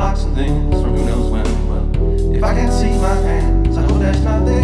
blocks and things from who knows when. Well, if I can't see my hands, I know there's nothing.